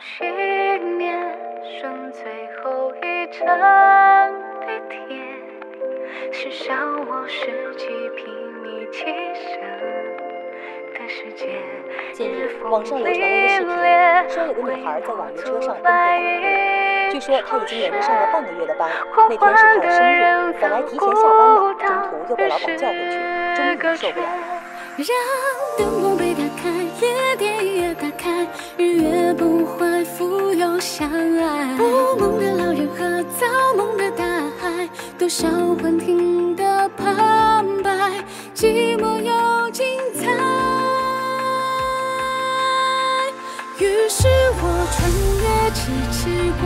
熄灭，剩最后一盏笔帖，写上我十几平米七升的世界。近日，网上流传一个视频，说有个女孩在网约车上崩溃大哭，据说她已经连着上了半个月的班，那天是她的生日，本来提前下班。了，中途又被老板叫回去，终于受不了了。相爱。不梦的老人和造梦的大海，多少幻听的旁白，寂寞又精彩。于是我穿越咫尺光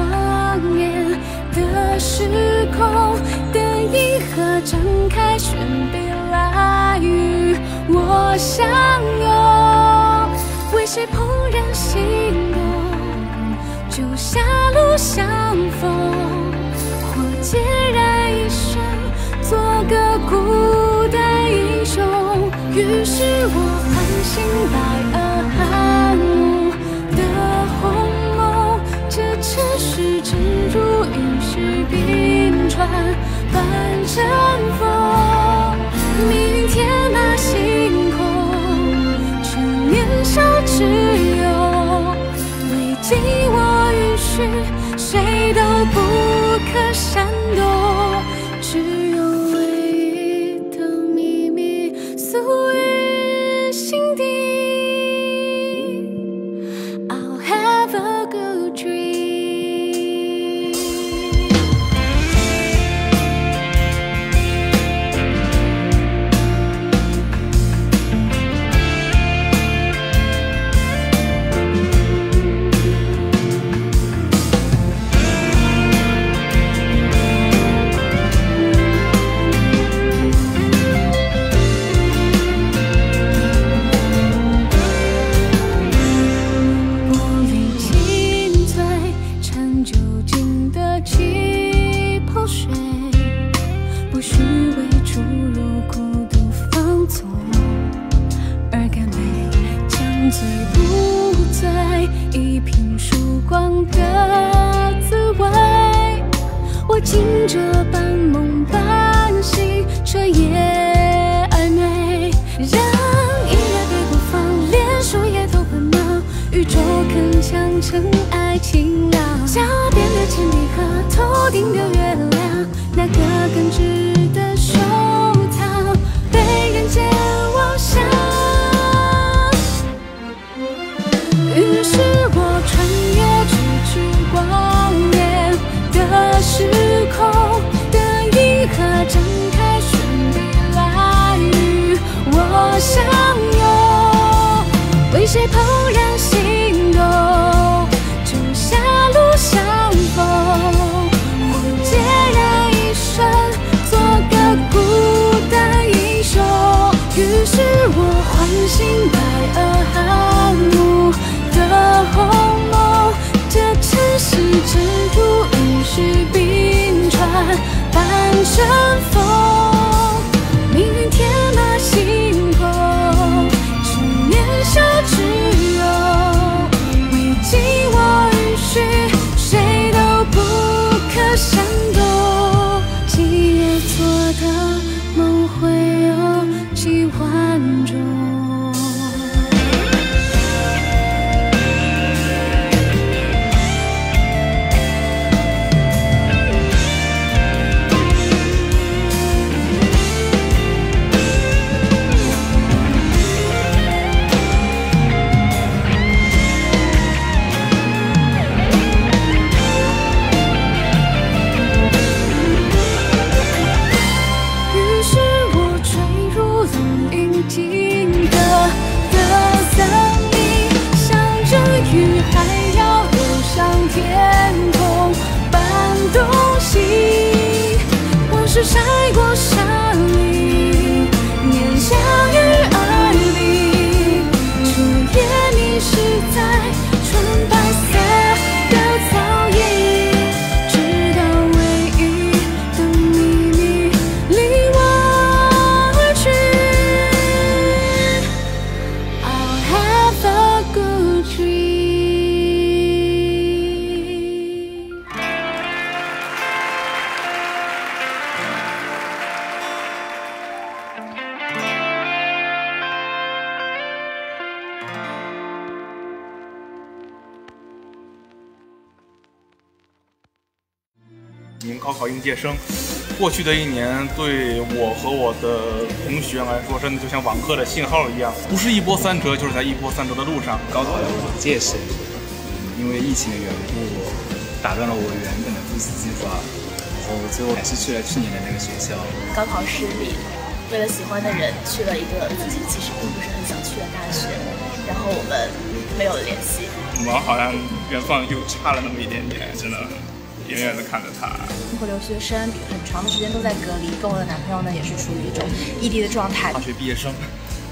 年的时空，等银河张开，悬笔来与我相逢，或孑然一身，做个孤单英雄。于是我唤醒白鹅汉墓的鸿蒙，这城市正如陨石冰川般尘封，命运天马行空，却年少只有未经我允许，谁都不可闪躲，只有虚伪注入孤独放纵，而干杯，将醉不醉，一品曙光的滋味。我竟这半梦半醒，彻夜暧昧，让音乐被播放，连树叶都奔忙，宇宙铿锵尘埃晴朗。脚边的铅笔盒，头顶的月亮，哪个更值时空，的银河展开，悬臂来与我相拥，为谁怦然绽放，是晒过伤。高考应届生。过去的一年，对我和我的同学来说，真的就像网课的信号一样，不是一波三折，就是在一波三折的路上。高考的往届生，因为疫情的缘故，打断了我原本的复习计划，然后最后还是去了去年的那个学校。高考失利，为了喜欢的人去了一个自己其实并不是很想去的大学，然后我们没有联系。我们好像缘分又差了那么一点点，真的。远远的看着他。中国留学生很长的时间都在隔离，跟我的男朋友呢也是处于一种异地的状态。大学毕业生，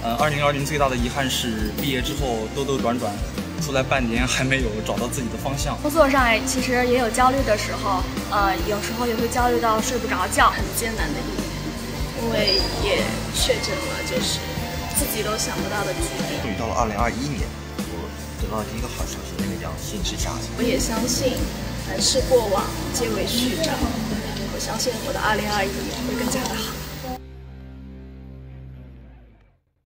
呃，二零二零最大的遗憾是毕业之后兜兜转转，出来半年还没有找到自己的方向。工作上其实也有焦虑的时候，呃，有时候也会焦虑到睡不着觉，很艰难的一年，因为也确诊了，就是自己都想不到的疾病。终于到了二零二一年，我得到第一个好消息，那个叫信之下。我也相信。凡是过往皆为序章，我相信我的二零二一会更加的好。